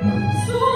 So